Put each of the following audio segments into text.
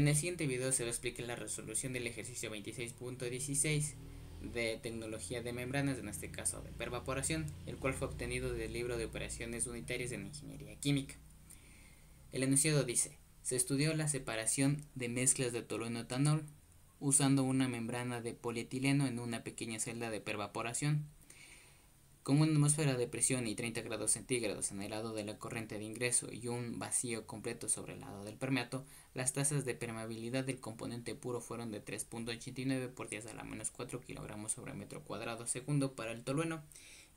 En el siguiente video se va a explicar la resolución del ejercicio 26.16 de tecnología de membranas, en este caso de pervaporación, el cual fue obtenido del libro de operaciones unitarias en ingeniería química. El enunciado dice, se estudió la separación de mezclas de tolueno-etanol usando una membrana de polietileno en una pequeña celda de pervaporación con una atmósfera de presión y 30 grados centígrados en el lado de la corriente de ingreso y un vacío completo sobre el lado del permeato, las tasas de permeabilidad del componente puro fueron de 3.89 por 10 a la menos 4 kilogramos sobre metro cuadrado segundo para el tolueno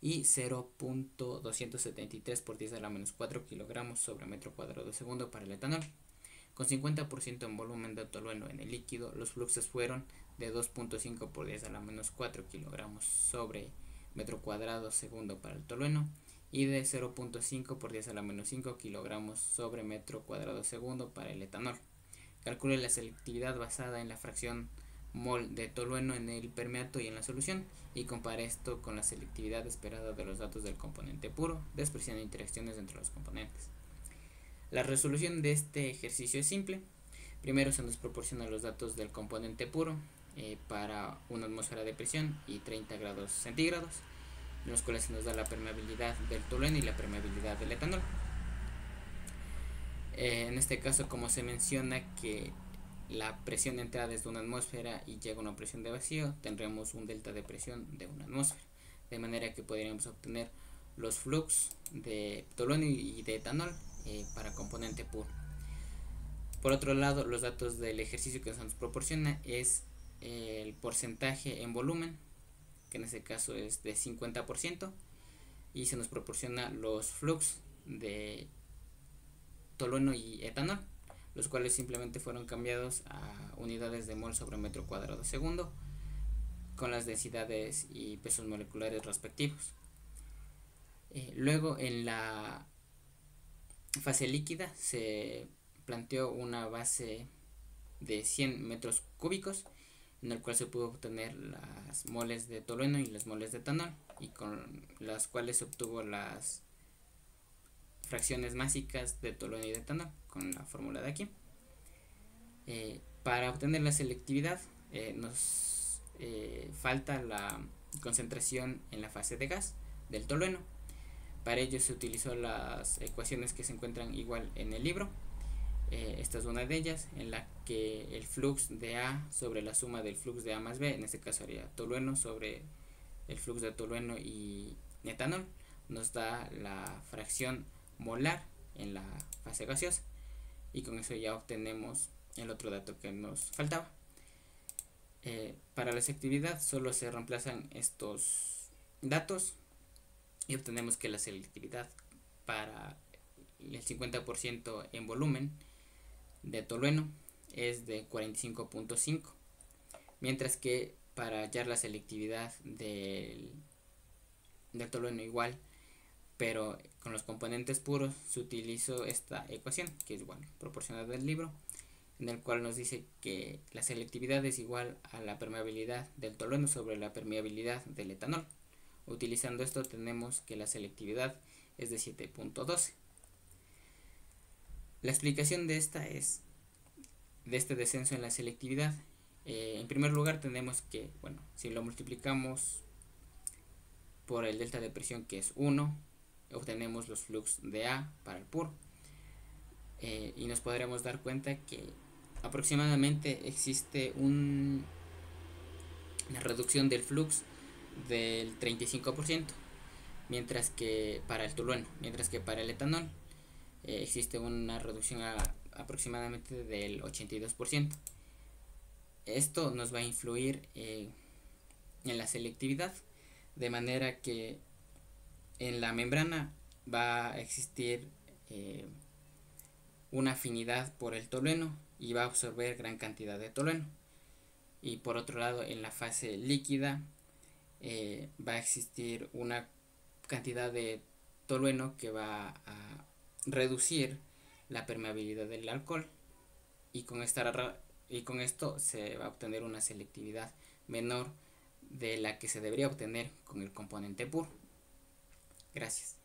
y 0.273 por 10 a la menos 4 kilogramos sobre metro cuadrado segundo para el etanol. Con 50% en volumen de tolueno en el líquido, los fluxos fueron de 2.5 por 10 a la menos 4 kilogramos sobre metro cuadrado segundo para el tolueno y de 0.5 por 10 a la menos 5 kilogramos sobre metro cuadrado segundo para el etanol. Calcule la selectividad basada en la fracción mol de tolueno en el permeato y en la solución y compare esto con la selectividad esperada de los datos del componente puro, despreciando interacciones entre los componentes. La resolución de este ejercicio es simple. Primero se nos proporciona los datos del componente puro, eh, para una atmósfera de presión y 30 grados centígrados, en los cuales se nos da la permeabilidad del tolueno y la permeabilidad del etanol. Eh, en este caso, como se menciona que la presión de entrada es de una atmósfera y llega a una presión de vacío, tendremos un delta de presión de una atmósfera, de manera que podríamos obtener los flux de tolueno y de etanol eh, para componente puro. Por otro lado, los datos del ejercicio que nos proporciona es el porcentaje en volumen, que en este caso es de 50%, y se nos proporciona los flux de tolueno y etanol, los cuales simplemente fueron cambiados a unidades de mol sobre metro cuadrado segundo, con las densidades y pesos moleculares respectivos. Eh, luego en la fase líquida se planteó una base de 100 metros cúbicos en el cual se pudo obtener las moles de tolueno y las moles de etanol y con las cuales se obtuvo las fracciones básicas de tolueno y de etanol con la fórmula de aquí. Eh, para obtener la selectividad eh, nos eh, falta la concentración en la fase de gas del tolueno. Para ello se utilizó las ecuaciones que se encuentran igual en el libro eh, esta es una de ellas en la que el flux de A sobre la suma del flux de A más B, en este caso sería tolueno sobre el flux de tolueno y etanol, nos da la fracción molar en la fase gaseosa y con eso ya obtenemos el otro dato que nos faltaba. Eh, para la selectividad solo se reemplazan estos datos y obtenemos que la selectividad para el 50% en volumen de tolueno es de 45.5 mientras que para hallar la selectividad del, del tolueno igual pero con los componentes puros se utilizó esta ecuación que es igual proporcional del libro en el cual nos dice que la selectividad es igual a la permeabilidad del tolueno sobre la permeabilidad del etanol. Utilizando esto tenemos que la selectividad es de 7.12 la explicación de esta es, de este descenso en la selectividad. Eh, en primer lugar tenemos que, bueno, si lo multiplicamos por el delta de presión que es 1, obtenemos los flux de A para el puro. Eh, y nos podremos dar cuenta que aproximadamente existe un, una reducción del flux del 35%, mientras que para el tolueno, mientras que para el etanol eh, existe una reducción aproximadamente del 82%. Esto nos va a influir eh, en la selectividad, de manera que en la membrana va a existir eh, una afinidad por el tolueno y va a absorber gran cantidad de tolueno. Y por otro lado, en la fase líquida va a existir una cantidad de tolueno que va a reducir la permeabilidad del alcohol y con, esta, y con esto se va a obtener una selectividad menor de la que se debería obtener con el componente puro. Gracias.